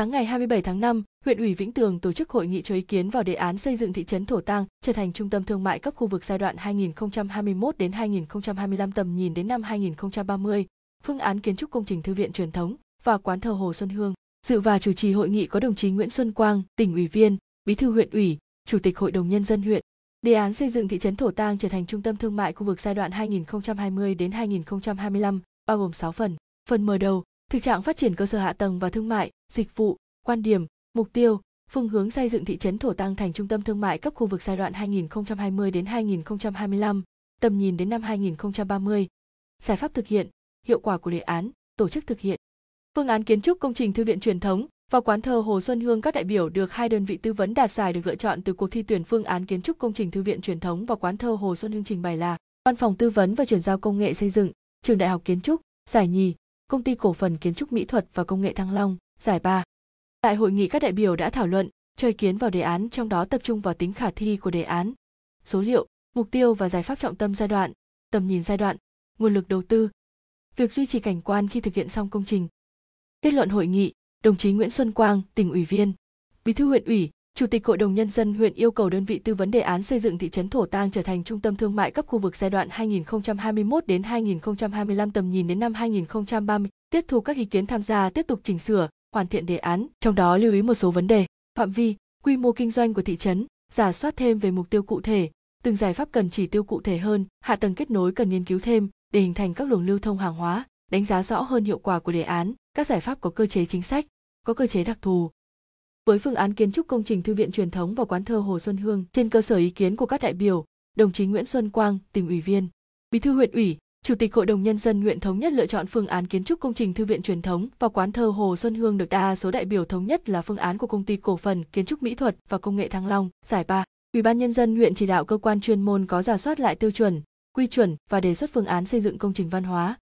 Sáng ngày 27 tháng 5, huyện ủy Vĩnh Tường tổ chức hội nghị cho ý kiến vào đề án xây dựng thị trấn Thổ Tàng trở thành trung tâm thương mại cấp khu vực giai đoạn 2021 đến 2025 tầm nhìn đến năm 2030, phương án kiến trúc công trình thư viện truyền thống và quán thờ Hồ Xuân Hương. Dự và chủ trì hội nghị có đồng chí Nguyễn Xuân Quang, tỉnh ủy viên, bí thư huyện ủy, chủ tịch hội đồng nhân dân huyện. Đề án xây dựng thị trấn Thổ Tàng trở thành trung tâm thương mại khu vực giai đoạn 2020 đến 2025 bao gồm 6 phần. Phần mở đầu, thực trạng phát triển cơ sở hạ tầng và thương mại, dịch vụ, quan điểm, mục tiêu, phương hướng xây dựng thị trấn Thổ Tăng thành trung tâm thương mại cấp khu vực giai đoạn 2020 đến 2025, tầm nhìn đến năm 2030. Giải pháp thực hiện, hiệu quả của đề án, tổ chức thực hiện. Phương án kiến trúc công trình thư viện truyền thống và quán thờ Hồ Xuân Hương các đại biểu được hai đơn vị tư vấn đạt giải được lựa chọn từ cuộc thi tuyển phương án kiến trúc công trình thư viện truyền thống và quán thờ Hồ Xuân Hương trình bày là Văn phòng tư vấn và chuyển giao công nghệ xây dựng, Trường Đại học Kiến trúc, giải nhì, Công ty Cổ phần Kiến trúc Mỹ thuật và Công nghệ Thăng Long, giải ba. Tại hội nghị các đại biểu đã thảo luận, cho ý kiến vào đề án trong đó tập trung vào tính khả thi của đề án, số liệu, mục tiêu và giải pháp trọng tâm giai đoạn, tầm nhìn giai đoạn, nguồn lực đầu tư, việc duy trì cảnh quan khi thực hiện xong công trình. Kết luận hội nghị, đồng chí Nguyễn Xuân Quang, tỉnh ủy viên, bí thư huyện ủy, Chủ tịch Hội đồng Nhân dân huyện yêu cầu đơn vị tư vấn đề án xây dựng thị trấn Thổ Tang trở thành trung tâm thương mại cấp khu vực giai đoạn 2021 đến 2025 tầm nhìn đến năm 2030, tiếp thu các ý kiến tham gia tiếp tục chỉnh sửa, hoàn thiện đề án, trong đó lưu ý một số vấn đề, phạm vi, quy mô kinh doanh của thị trấn, giả soát thêm về mục tiêu cụ thể, từng giải pháp cần chỉ tiêu cụ thể hơn, hạ tầng kết nối cần nghiên cứu thêm để hình thành các luồng lưu thông hàng hóa, đánh giá rõ hơn hiệu quả của đề án, các giải pháp có cơ chế chính sách, có cơ chế đặc thù, với phương án kiến trúc công trình thư viện truyền thống và quán thơ Hồ Xuân Hương trên cơ sở ý kiến của các đại biểu, đồng chí Nguyễn Xuân Quang, tỉnh ủy viên, bí thư huyện ủy, chủ tịch hội đồng nhân dân huyện thống nhất lựa chọn phương án kiến trúc công trình thư viện truyền thống và quán thơ Hồ Xuân Hương được đa số đại biểu thống nhất là phương án của công ty cổ phần kiến trúc mỹ thuật và công nghệ Thăng Long, giải ba. Ủy ban nhân dân huyện chỉ đạo cơ quan chuyên môn có giả soát lại tiêu chuẩn, quy chuẩn và đề xuất phương án xây dựng công trình văn hóa,